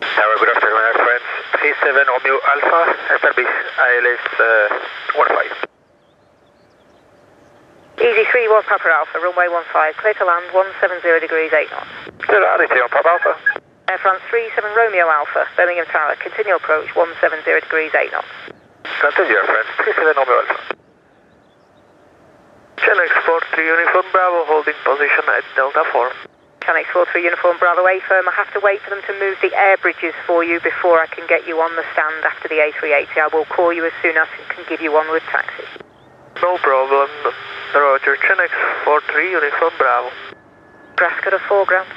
Tower, good afternoon, my friends. 37 Romeo Alpha, establish ILS uh, 15. Easy 3 was Papa Alpha, runway 15, clear to land 170 degrees 8 knots. Clear attitude on Papa Alpha. Air France 37 Romeo Alpha, Birmingham Tower, continue approach 170 degrees 8 knots. Continue, your friends. 37 Romeo Alpha. Channel Export 3 Uniform Bravo, holding position at Delta 4. Channex 43 Uniform Bravo A firm, I have to wait for them to move the air bridges for you before I can get you on the stand after the A380. I will call you as soon as I can give you one with taxi. No problem. Roger, Channex 43 Uniform Bravo. Grascott of 4 ground.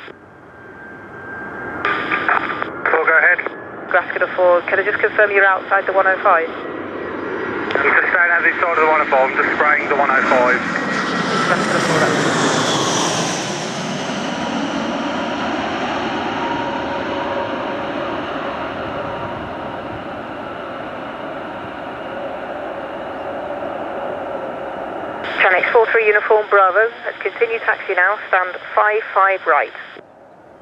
Four, go ahead. Grascott of 4, can I just confirm you're outside the 105? You just stand as side of the 105, I'm just spraying the 105. 10 X43 uniform Bravo, continue taxi now, stand 55 right.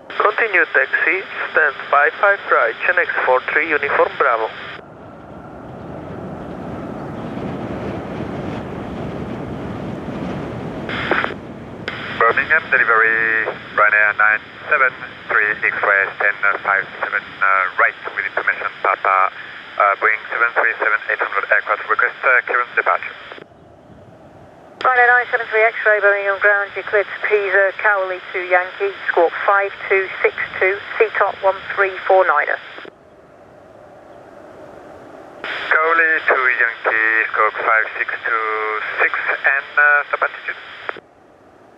Continue taxi, stand 55 right, Channex X43 uniform Bravo. Birmingham delivery Ryanair 973 X-Ray 1057 uh, uh, right with information Papa uh, Boeing 737-800 aircraft request uh, current departure. Ryanair 973 X-ray Birmingham ground, you cleared to Pisa, Cowley to Yankee, squawk 5262, CTOT 1349er. Cowley to Yankee, stroke 5626 and uh, stop altitude.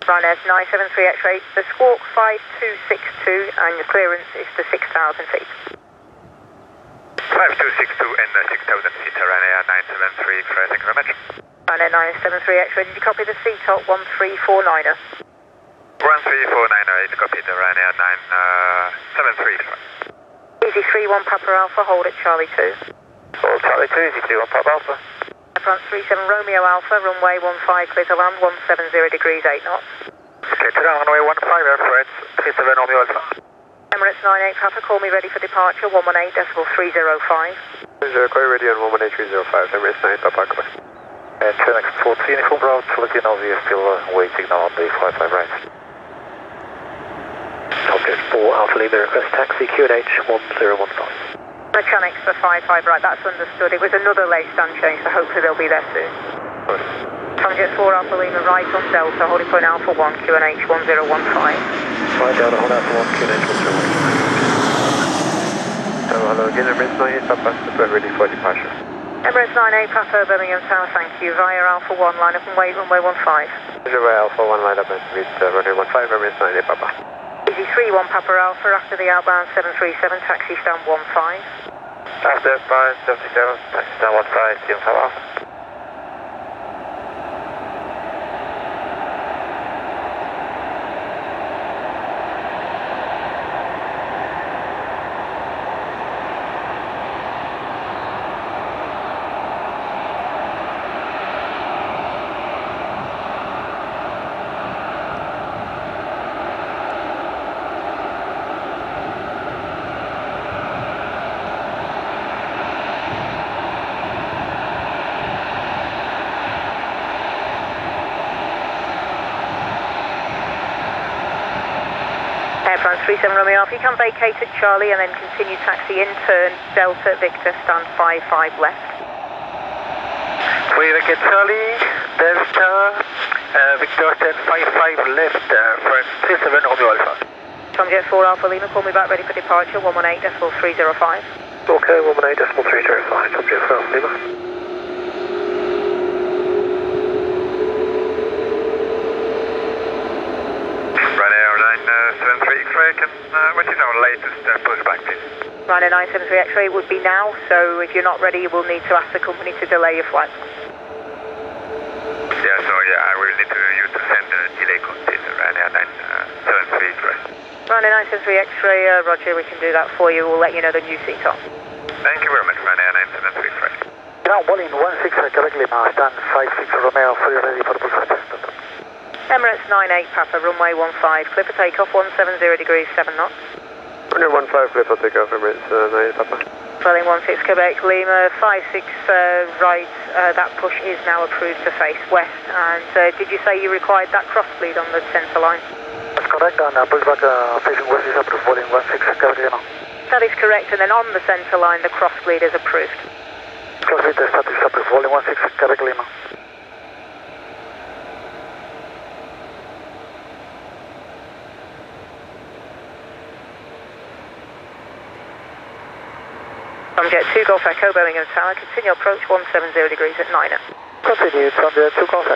Ryanair 973 X-ray, the squawk 5262 and your clearance is to 6,000 feet. 5262 and uh, 6000 feet Ryanair 973 X-ray, thank you very much. Ryanair 973 X-ray, did you copy the CTOT 1349er? 13498 copied Ryanair 973 uh, X-ray. Easy 31 Papa Alpha, hold at Charlie 2. All Charlie 2, easy 3 on Papa Alpha. France 37 Romeo Alpha, runway 15 clear to land 170 degrees 8 knots. Clear to down, runway 15, Air France 37 Romeo Alpha. Emirates 98 Papa, call me ready for departure, 118 decimal 305. Zero, clear ready on 18305, Emirates 9, Papa Alpha. And Channex 43 Uniform Bravo, to let you know we are still uh, waiting now on the 55 right. Object 4 Alpha Lima, request taxi QNH 1015. Mechanics for 55 right, that's understood. It was another late stand change, so hopefully they'll be there soon. Tomjet 4 Alpha Lima right on Delta, holding point Alpha 1, QNH 1015. Right down, hold for 1 QNH 1015. Hello, hello, again, 98, Papa, we're ready for departure. Emirates 98 Papa, Birmingham Tower, thank you. Via Alpha 1, line up and wait, runway 15. Zero Alpha 1 line up and with uh, runway 15, Emirates 98, Papa. Easy 31 Papa Alpha, after the outbound 737, taxi stand 15. After 577, taxi down 15, Team Papa. Air France 37 Romeo Alpha, you can vacate at Charlie and then continue taxi in turn, Delta Victor, stand 55 left. We will get Charlie, Delta, uh, Victor 1055 left, uh, France 37 Romeo Alpha. Tomjet 4 Alpha Lima, call me back ready for departure, 118 decimal 305. Okay, 118 decimal 305, Tomjet 4 Alpha Lima. Ryanair 973 X-ray, uh, what is our latest uh, pushback, please? Ryanair 973 X-ray would be now, so if you're not ready, you will need to ask the company to delay your flight. Yeah, so yeah, I will need to, you to send a delay code, please, Ryanair 973 X-ray. Ryanair 973 X-ray, uh, Roger, we can do that for you. We'll let you know the new seat on. Thank you very much, Ryanair 973 X-ray. Now, Bolin 16 correctly now, stand 56 Romeo, fully ready for the push test. Emirates 98 Papa, runway 15, clear for takeoff, 170 degrees 7 knots. Runway 15, clear for takeoff, Emirates uh, 9 Papa. Swelling 16 Quebec Lima, 56 uh, right, uh, that push is now approved to face west. And uh, did you say you required that cross bleed on the centre line? That's correct, and uh, pushback uh, facing west is approved, volume 16 Quebec Lima. That is correct, and then on the centre line the cross bleed is approved. Crossfit status approved, volume 16 Quebec Lima. From Jet 2 Golf Echo, Birmingham Tower, continue approach 170 degrees at 9 Continue, from the 2 Golf